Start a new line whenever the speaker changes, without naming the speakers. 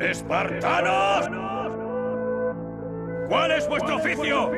¡Espartanos! ¿Cuál es vuestro oficio?